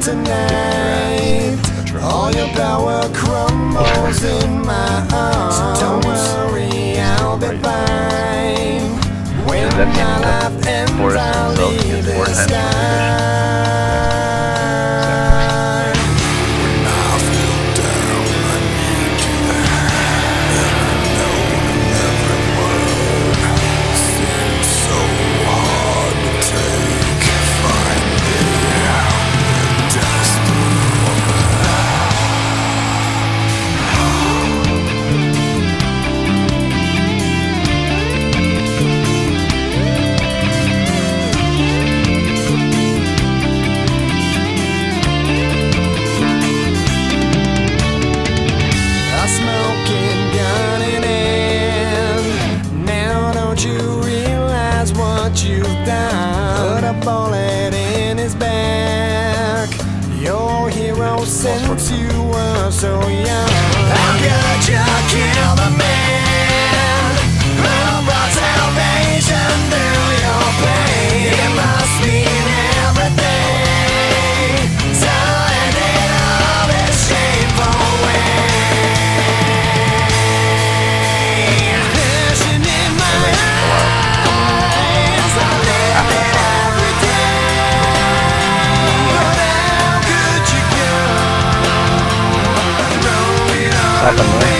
tonight. All your power crumbles in my arms. Don't worry, I'll be fine. When my life ends, I'll leave the sky. down, put a bullet in his back. Your hero since you were so young. 他可能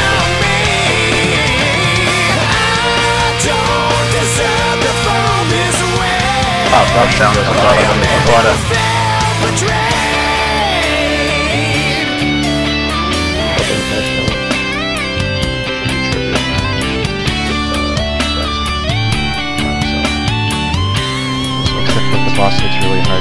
Oh, that down, like a lot of. hits really hard.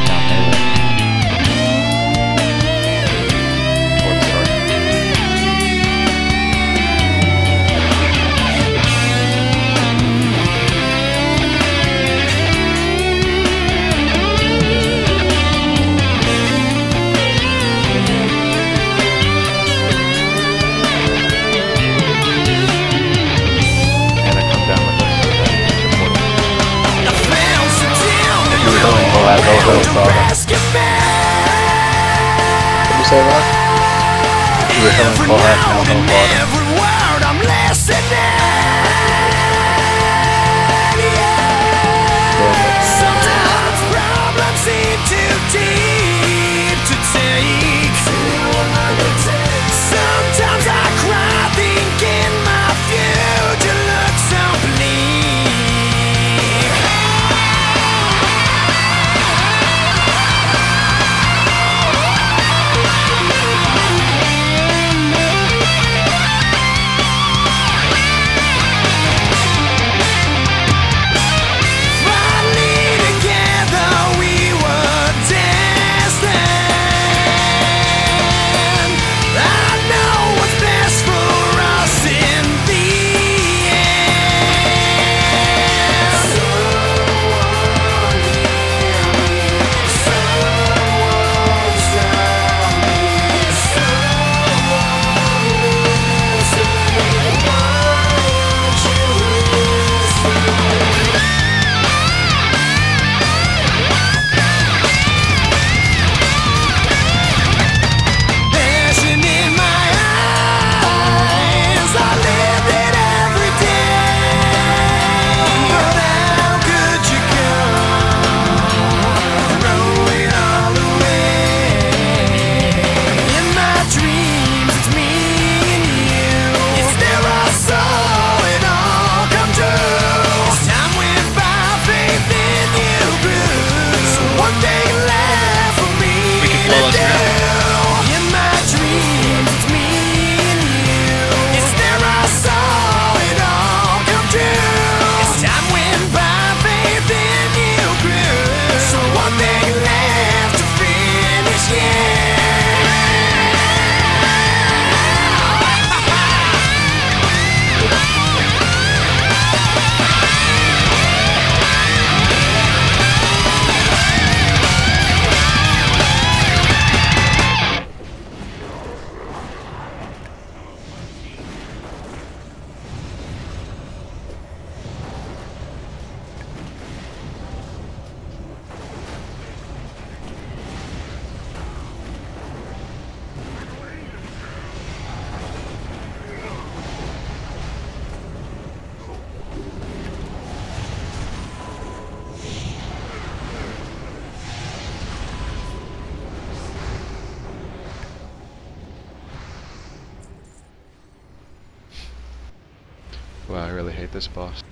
glad those don't you say, that? You were telling Paul Hack, now don't. Wow, I really hate this boss.